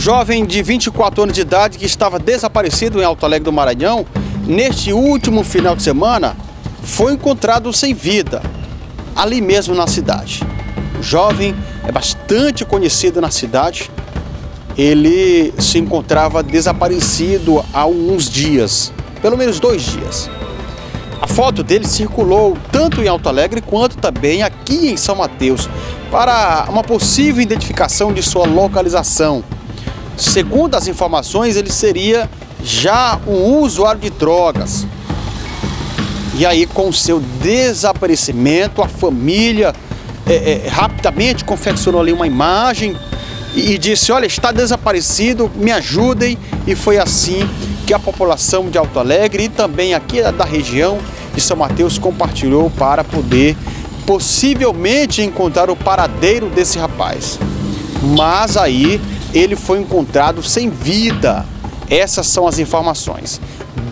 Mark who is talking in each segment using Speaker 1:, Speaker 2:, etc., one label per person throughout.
Speaker 1: jovem de 24 anos de idade que estava desaparecido em Alto Alegre do Maranhão, neste último final de semana, foi encontrado sem vida, ali mesmo na cidade. O jovem é bastante conhecido na cidade. Ele se encontrava desaparecido há uns dias, pelo menos dois dias. A foto dele circulou tanto em Alto Alegre quanto também aqui em São Mateus para uma possível identificação de sua localização. Segundo as informações, ele seria já um usuário de drogas. E aí, com o seu desaparecimento, a família é, é, rapidamente confeccionou ali uma imagem e, e disse: Olha, está desaparecido, me ajudem. E foi assim que a população de Alto Alegre e também aqui da região de São Mateus compartilhou para poder possivelmente encontrar o paradeiro desse rapaz. Mas aí ele foi encontrado sem vida. Essas são as informações.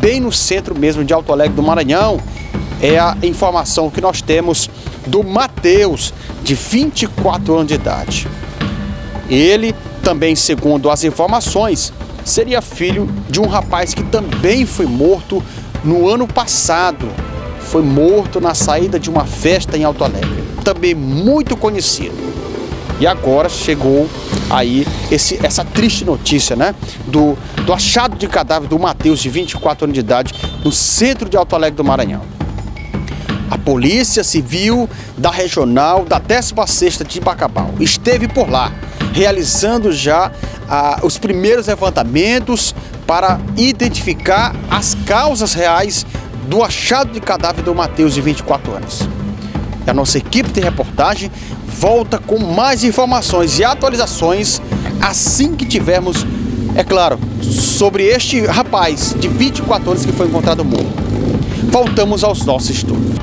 Speaker 1: Bem no centro mesmo de Alto Alegre do Maranhão, é a informação que nós temos do Mateus, de 24 anos de idade. Ele, também segundo as informações, seria filho de um rapaz que também foi morto no ano passado. Foi morto na saída de uma festa em Alto Alegre. Também muito conhecido. E agora chegou aí esse, essa triste notícia, né? Do, do achado de cadáver do Mateus, de 24 anos de idade, no centro de Alto Alegre do Maranhão. A Polícia Civil da Regional da 16ª de Bacabal esteve por lá, realizando já ah, os primeiros levantamentos para identificar as causas reais do achado de cadáver do Mateus, de 24 anos. A nossa equipe de reportagem volta com mais informações e atualizações assim que tivermos, é claro, sobre este rapaz de 24 anos que foi encontrado morto. Voltamos aos nossos estudos.